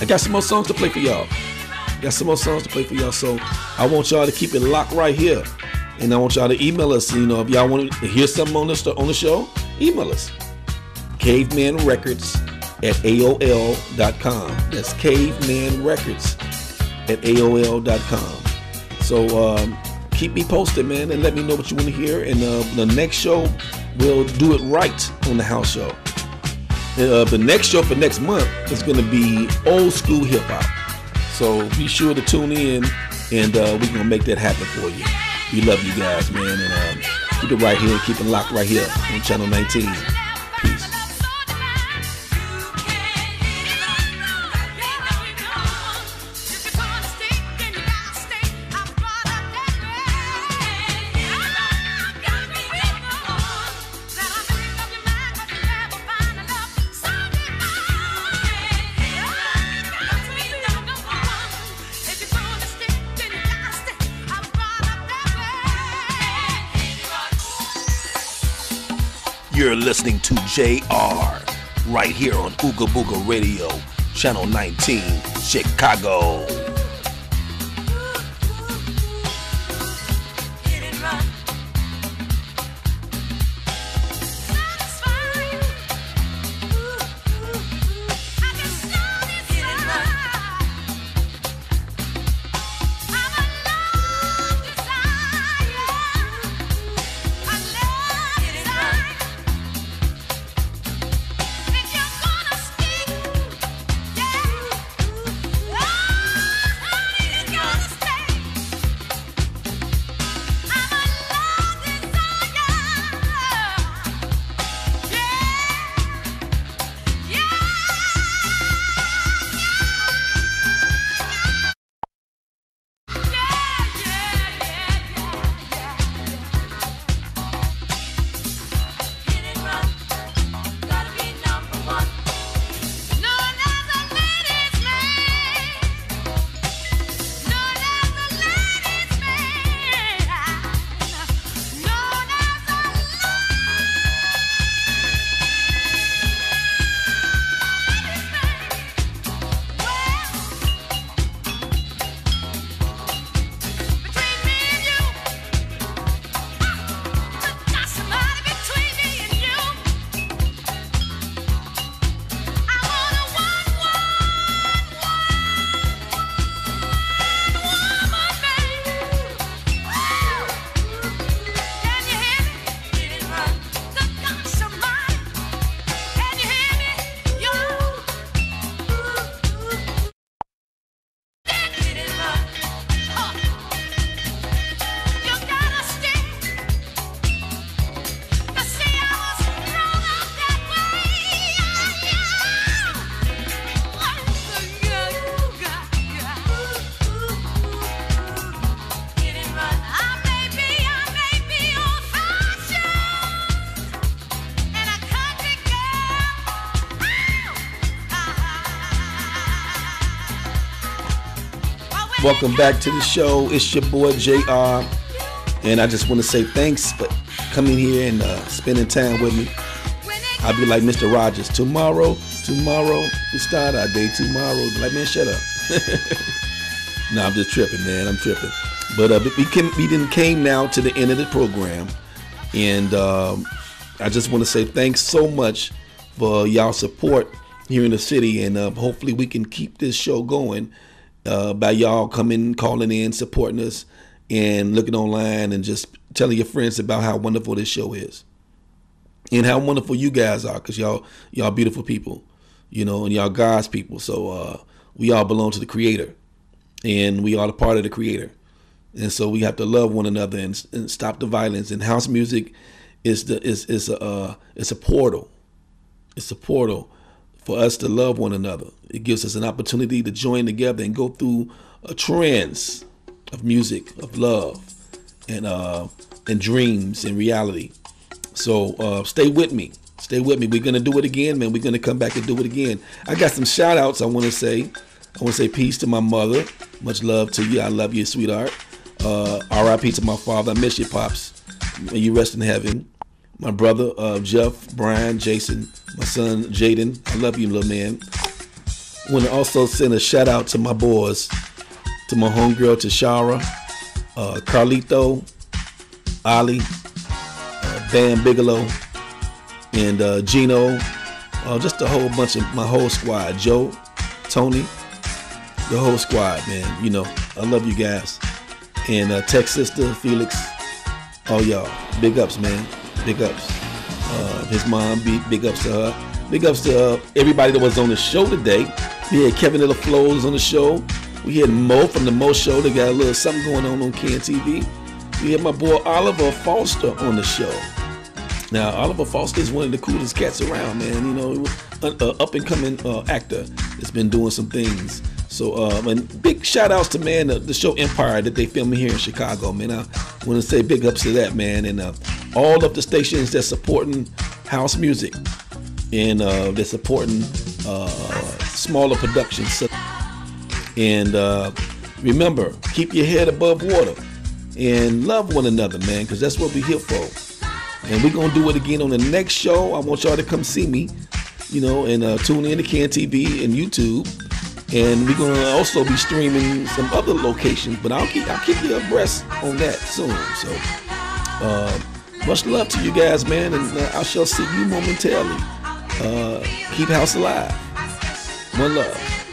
I got some more songs to play for y'all. Got some more songs to play for y'all. So I want y'all to keep it locked right here. And I want y'all to email us. You know, if y'all want to hear something on the, on the show, email us. Caveman Records at AOL.com. That's Caveman Records at AOL.com. So um, keep me posted, man, and let me know what you want to hear. And uh, the next show, we'll do it right on the house show. Uh, the next show for next month is going to be old school hip hop. So be sure to tune in, and uh, we're going to make that happen for you. We love you guys, man, and um, keep it right here, keep it locked right here on Channel 19. Peace. You're listening to JR right here on Ooga Booga Radio, Channel 19, Chicago. Welcome back to the show. It's your boy JR. And I just want to say thanks for coming here and uh, spending time with me. I'll be like Mr. Rogers. Tomorrow, tomorrow, we start our day tomorrow. Like, man, shut up. no, I'm just tripping, man. I'm tripping. But uh, we can we didn't came now to the end of the program, and um, I just want to say thanks so much for y'all support here in the city, and uh, hopefully we can keep this show going uh, by y'all coming, calling in, supporting us, and looking online and just telling your friends about how wonderful this show is, and how wonderful you guys are, cause y'all y'all beautiful people, you know, and y'all God's people. So uh, we all belong to the Creator, and we are a part of the Creator, and so we have to love one another and, and stop the violence. And house music is the is is a uh, it's a portal, it's a portal for us to love one another. It gives us an opportunity to join together and go through a trance of music, of love, and uh, and dreams and reality. So uh, stay with me. Stay with me. We're gonna do it again, man. We're gonna come back and do it again. I got some shout outs I wanna say. I wanna say peace to my mother. Much love to you. I love you, sweetheart. Uh, R.I.P. to my father. I miss you, Pops. May you rest in heaven my brother uh, Jeff, Brian, Jason, my son Jaden. I love you, little man. want to also send a shout out to my boys, to my homegirl Tashara, uh, Carlito, Ali, uh, Dan Bigelow, and uh, Gino. Uh, just a whole bunch of my whole squad. Joe, Tony, the whole squad, man. You know, I love you guys. And uh, Tech Sister, Felix, all y'all. Big ups, man. Big ups. Uh, his mom, big, big ups to her. Big ups to uh, everybody that was on the show today. We had Kevin Little Flows on the show. We had Mo from the Mo Show. They got a little something going on on Can TV. We had my boy Oliver Foster on the show. Now, Oliver Foster is one of the coolest cats around, man. You know, an uh, up and coming uh, actor that's been doing some things. So, um, and big shout outs to man the, the, show Empire that they filming here in Chicago, man. I want to say big ups to that, man, and uh, all of the stations that's supporting house music and uh, they're supporting uh, smaller productions. And uh, remember, keep your head above water and love one another, man, because that's what we're here for. And we're gonna do it again on the next show. I want y'all to come see me, you know, and uh, tune in to Can TV and YouTube. And we're gonna also be streaming some other locations, but I'll keep I'll keep you abreast on that soon. So uh, much love to you guys, man, and uh, I shall see you momentarily. Uh, keep house alive. One love.